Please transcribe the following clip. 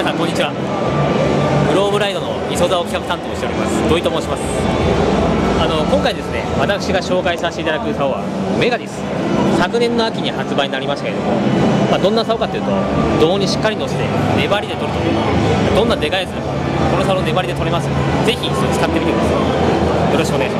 皆さんこんにちは。グローブライドの磯沢企画担当しております。土井と申します。あの今回ですね私が紹介させていただく竿はメガディス。昨年の秋に発売になりましたけれども、まあ、どんな竿かというと胴にしっかり乗せて粘りで取ると。どんなでかいやつでもこの竿の粘りで取れますのでぜひそれ使ってみてください。よろしくお願いします、